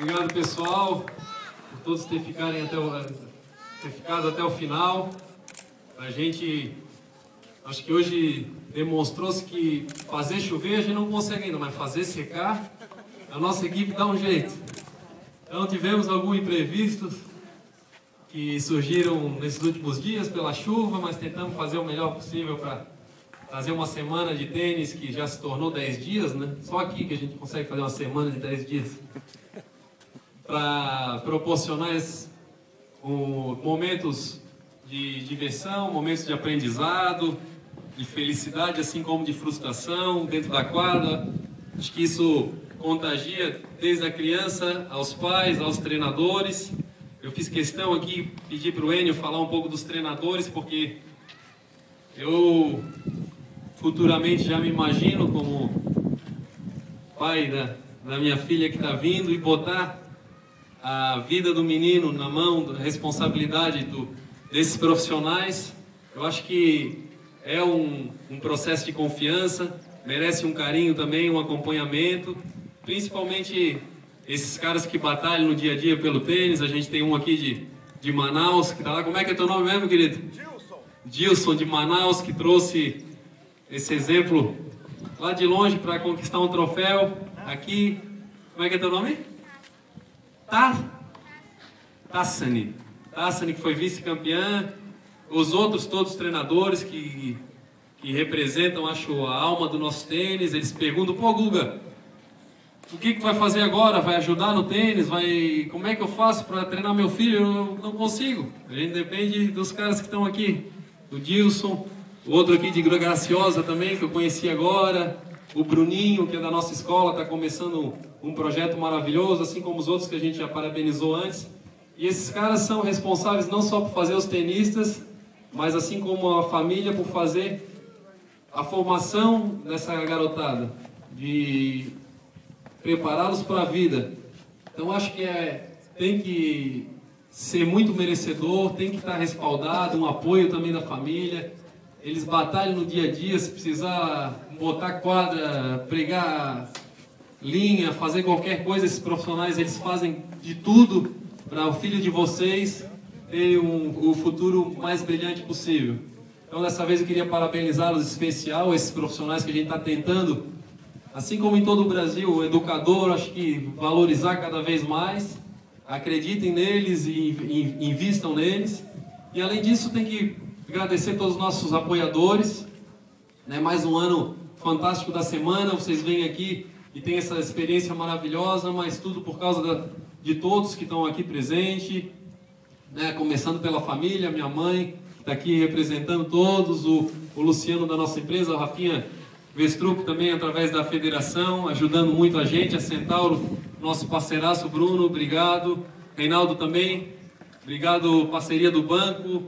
Obrigado, pessoal, por todos ter, ficarem até o, ter ficado até o final. A gente, acho que hoje demonstrou-se que fazer chover a gente não consegue ainda, mas fazer secar, a nossa equipe dá um jeito. Então tivemos alguns imprevistos que surgiram nesses últimos dias pela chuva, mas tentamos fazer o melhor possível para trazer uma semana de tênis que já se tornou 10 dias, né? Só aqui que a gente consegue fazer uma semana de 10 dias. Para proporcionar um, momentos de diversão, momentos de aprendizado, de felicidade, assim como de frustração dentro da quadra. Acho que isso contagia desde a criança aos pais, aos treinadores. Eu fiz questão aqui pedir para o Enio falar um pouco dos treinadores, porque eu futuramente já me imagino como pai da, da minha filha que está vindo e botar a vida do menino na mão, da responsabilidade do, desses profissionais. Eu acho que é um, um processo de confiança, merece um carinho também, um acompanhamento, principalmente esses caras que batalham no dia a dia pelo tênis. A gente tem um aqui de, de Manaus, que tá lá. Como é que é teu nome mesmo, querido? Dilson. Dilson de Manaus, que trouxe esse exemplo lá de longe para conquistar um troféu. Aqui, como é que é teu nome? Tá? Tassani. Tassani, que foi vice-campeã. Os outros todos treinadores que, que representam, acho, a alma do nosso tênis. Eles perguntam, pô, Guga, o que, que vai fazer agora? Vai ajudar no tênis? Vai... Como é que eu faço para treinar meu filho? Eu não consigo. A gente depende dos caras que estão aqui. Do Dilson, o outro aqui de Graciosa também, que eu conheci agora. O Bruninho, que é da nossa escola, está começando um projeto maravilhoso, assim como os outros que a gente já parabenizou antes. E esses caras são responsáveis não só por fazer os tenistas, mas assim como a família, por fazer a formação dessa garotada. De prepará-los para a vida. Então acho que é, tem que ser muito merecedor, tem que estar respaldado, um apoio também da família. Eles batalham no dia a dia, se precisar botar quadra, pregar linha, fazer qualquer coisa, esses profissionais eles fazem de tudo para o filho de vocês ter um, o futuro mais brilhante possível. Então dessa vez eu queria parabenizá-los especial, esses profissionais que a gente está tentando Assim como em todo o Brasil, o educador, acho que valorizar cada vez mais, acreditem neles e invistam neles. E além disso, tem que agradecer todos os nossos apoiadores. Né? Mais um ano fantástico da semana, vocês vêm aqui e tem essa experiência maravilhosa, mas tudo por causa da, de todos que estão aqui presentes, né? começando pela família, minha mãe, que está aqui representando todos, o, o Luciano da nossa empresa, o Rafinha Vestruc também através da federação, ajudando muito a gente, a Centauro, nosso parceiraço Bruno, obrigado. Reinaldo também, obrigado parceria do banco.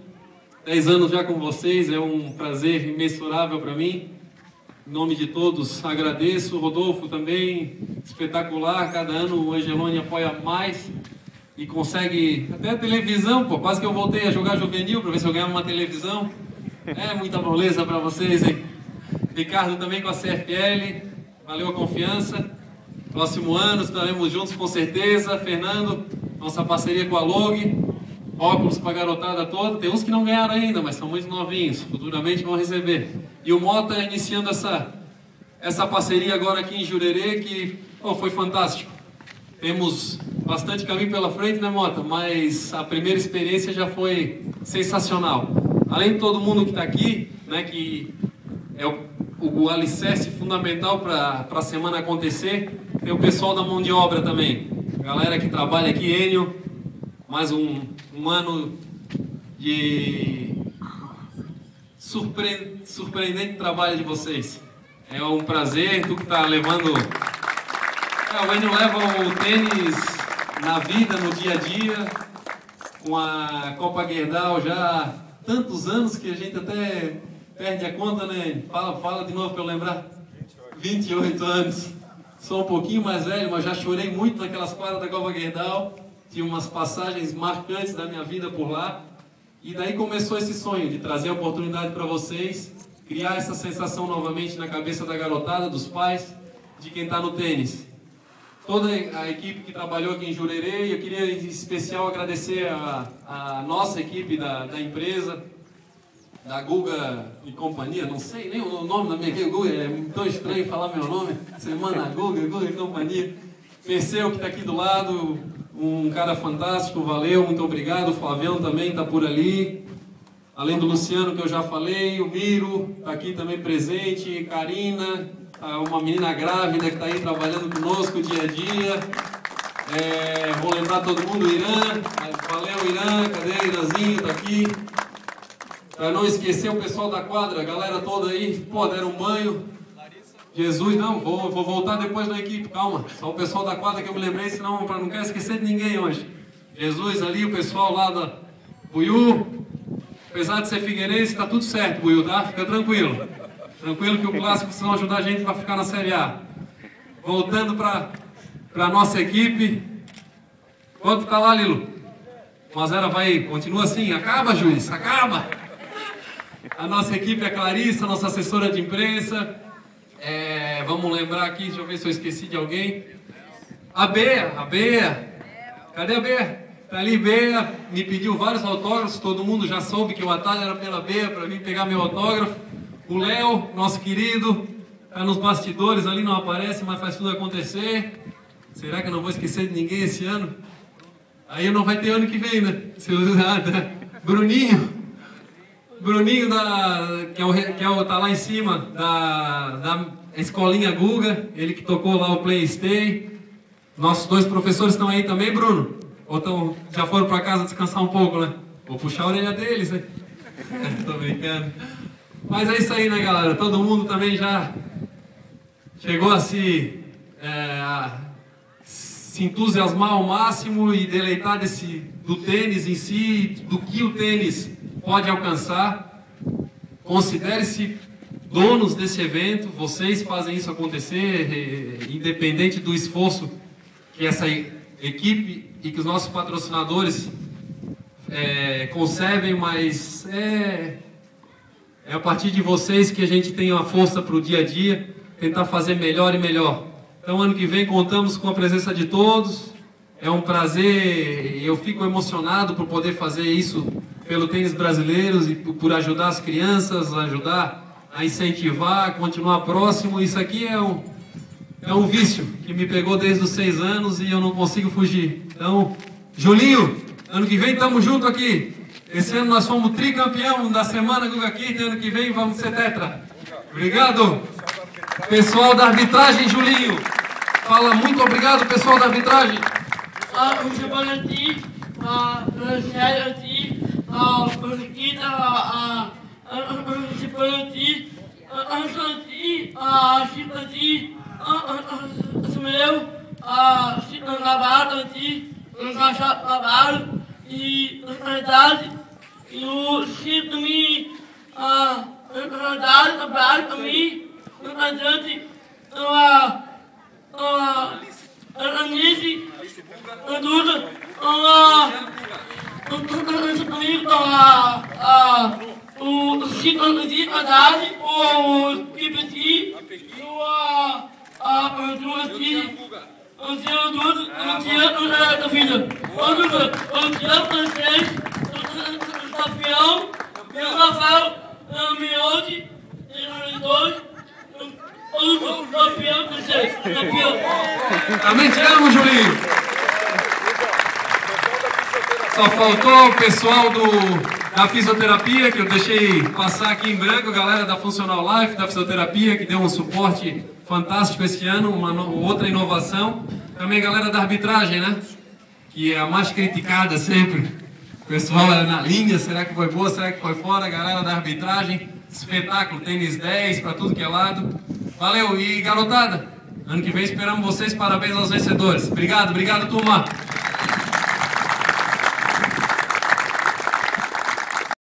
Dez anos já com vocês, é um prazer imensurável para mim. Em nome de todos, agradeço. Rodolfo também, espetacular. Cada ano o Angelone apoia mais e consegue até televisão, pô. Quase que eu voltei a jogar juvenil para ver se eu ganhava uma televisão. É muita moleza para vocês, hein? Ricardo também com a CFL, valeu a confiança. Próximo ano estaremos juntos com certeza. Fernando, nossa parceria com a Log, óculos para a garotada toda. Tem uns que não ganharam ainda, mas são muito novinhos, futuramente vão receber. E o Mota iniciando essa, essa parceria agora aqui em Jurerê, que oh, foi fantástico. Temos bastante caminho pela frente, né, Mota? Mas a primeira experiência já foi sensacional. Além de todo mundo que está aqui, né, que é o o, alicerce fundamental para a semana acontecer. Tem o pessoal da mão de obra também. Galera que trabalha aqui, Enio, mais um, um ano de surpre, surpreendente trabalho de vocês. É um prazer, tu que está levando. É, o Enio leva o tênis na vida, no dia a dia, com a Copa Gerdau já há tantos anos que a gente até Perde a conta, né? Fala, fala de novo para eu lembrar. 28. 28 anos. Sou um pouquinho mais velho, mas já chorei muito naquelas quadras da Cova Guerdal. Tinha umas passagens marcantes da minha vida por lá. E daí começou esse sonho de trazer a oportunidade para vocês, criar essa sensação novamente na cabeça da garotada, dos pais, de quem está no tênis. toda a equipe que trabalhou aqui em Jurerê. Eu queria em especial agradecer a, a nossa equipe da, da empresa, da Guga e companhia, não sei nem o nome da minha equipe, Guga, é tão estranho falar meu nome, Semana Guga, Guga e companhia. Perseu que está aqui do lado, um cara fantástico, valeu, muito obrigado. O Flavião também está por ali. Além do Luciano que eu já falei, o Miro está aqui também presente, Karina, tá uma menina grávida que está aí trabalhando conosco dia a dia. É, vou lembrar todo mundo, Irã, valeu Irã, cadê Irãzinho, está aqui. Para não esquecer o pessoal da quadra, a galera toda aí, pô, deram um banho. Jesus, não, vou, vou voltar depois na equipe, calma. Só o pessoal da quadra que eu me lembrei, senão não quero esquecer de ninguém hoje. Jesus ali, o pessoal lá da Buiú. Apesar de ser Figueirense, está tudo certo, Buiú, tá? Fica tranquilo. Tranquilo que o clássico vai ajudar a gente para ficar na Série A. Voltando para a nossa equipe. Quanto tá lá, Lilo? 1x0 vai, continua assim, acaba, juiz, acaba! A nossa equipe é Clarissa, nossa assessora de imprensa. É, vamos lembrar aqui, deixa eu ver se eu esqueci de alguém. A Bea, a Bea. Cadê a Bea? Tá ali, Bea. Me pediu vários autógrafos, todo mundo já soube que o atalho era pela Bea para vir pegar meu autógrafo. O Léo, nosso querido, tá nos bastidores ali, não aparece, mas faz tudo acontecer. Será que eu não vou esquecer de ninguém esse ano? Aí não vai ter ano que vem, né? Se eu... Bruninho, Bruninho, da, que, é o, que é o, tá lá em cima, da, da escolinha Guga, ele que tocou lá o Playstay. Nossos dois professores estão aí também, Bruno? Ou tão, já foram para casa descansar um pouco, né? Vou puxar a orelha deles, né? Tô brincando. Mas é isso aí, né, galera? Todo mundo também já chegou a se, é, a se entusiasmar ao máximo e deleitar desse, do tênis em si, do que o tênis pode alcançar. Considere-se donos desse evento, vocês fazem isso acontecer, independente do esforço que essa equipe e que os nossos patrocinadores é, concebem, mas é, é a partir de vocês que a gente tem uma força para o dia a dia, tentar fazer melhor e melhor. Então, ano que vem, contamos com a presença de todos. É um prazer, eu fico emocionado por poder fazer isso pelo tênis brasileiro e por ajudar as crianças, ajudar a incentivar, continuar próximo. Isso aqui é um, é um vício que me pegou desde os seis anos e eu não consigo fugir. Então, Julinho, ano que vem estamos juntos aqui. Esse ano nós fomos tricampeão da semana Guga Kid, ano que vem vamos ser tetra. Obrigado. Pessoal da arbitragem, Julinho. Fala muito obrigado, pessoal da arbitragem. Ah, ah, kita seperti seperti seperti semeu se trabalho aqui encaixar trabalho e na verdade eu sinto me a verdade trabalho também não adianta a a a Anice a Duda a a, a, o cidadania Haddad, o Kibeti, a, a abertura aqui, o dia do o dia da vida. O dia francês, o campeão, o Rafael Miode, o dois, campeão francês, Julinho. Só faltou o pessoal do, da fisioterapia, que eu deixei passar aqui em branco, galera da Funcional Life, da fisioterapia, que deu um suporte fantástico esse ano, uma outra inovação. Também galera da arbitragem, né? Que é a mais criticada sempre. O pessoal é na linha, será que foi boa, será que foi fora? Galera da arbitragem, espetáculo, tênis 10 para tudo que é lado. Valeu, e garotada, ano que vem esperamos vocês, parabéns aos vencedores. Obrigado, obrigado turma.